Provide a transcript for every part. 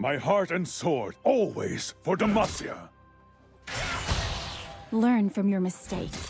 My heart and sword, always for Demacia. Learn from your mistakes.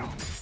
go.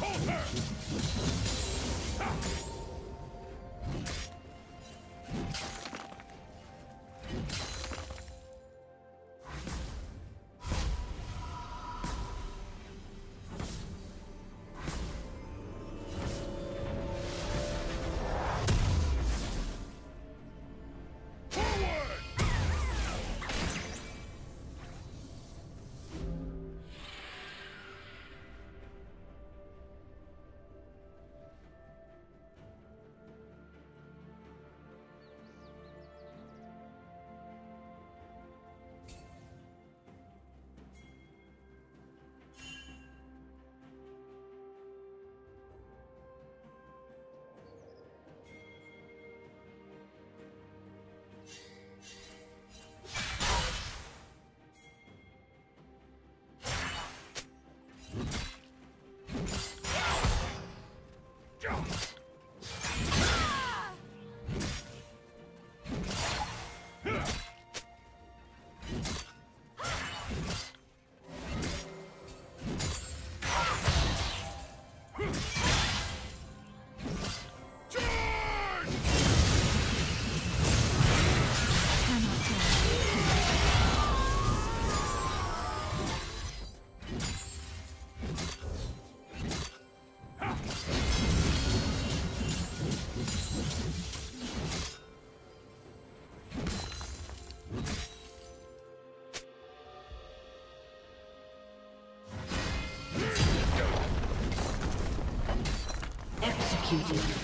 Hold her! Executed.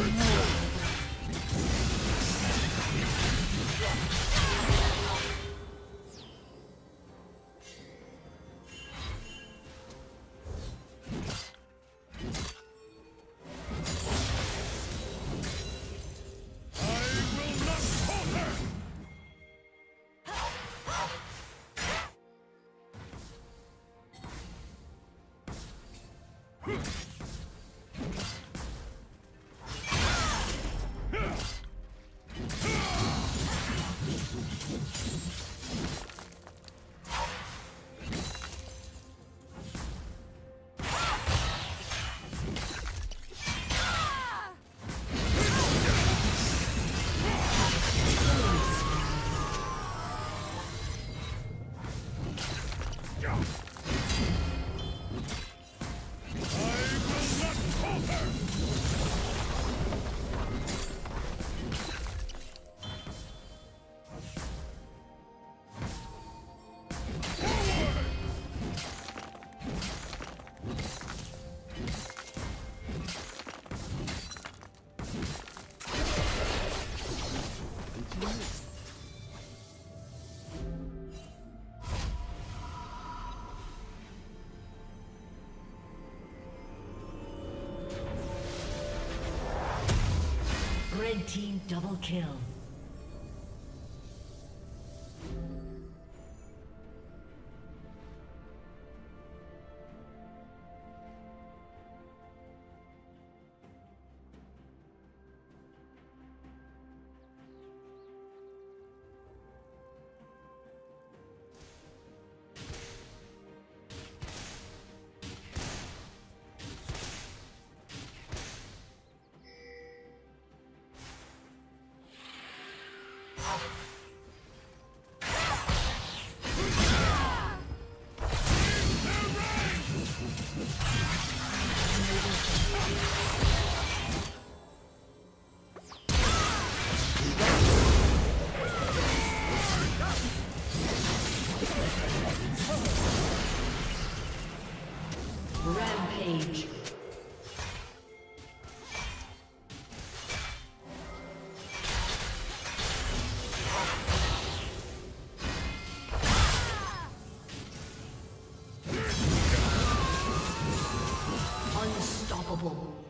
Let's go. Team double kill. Oh.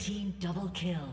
Team double kill.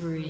spree.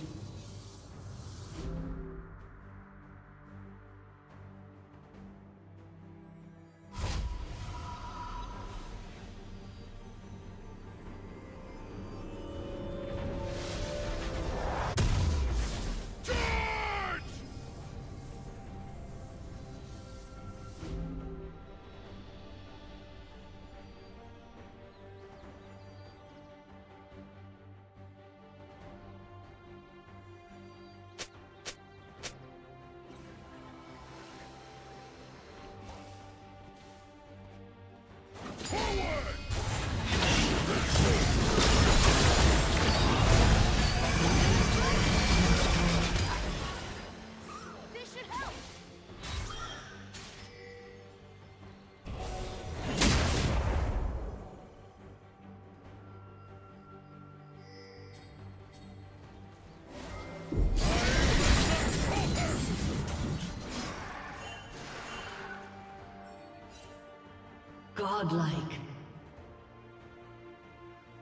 Godlike.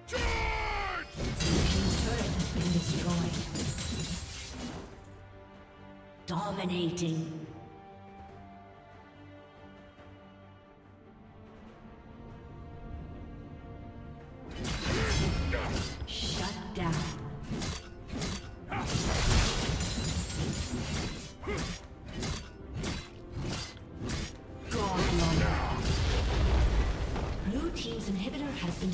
Turret has been destroyed. Dominating.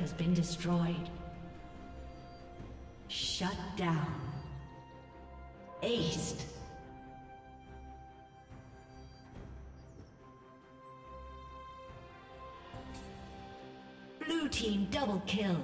Has been destroyed. Shut down. Aced. Blue team double kill.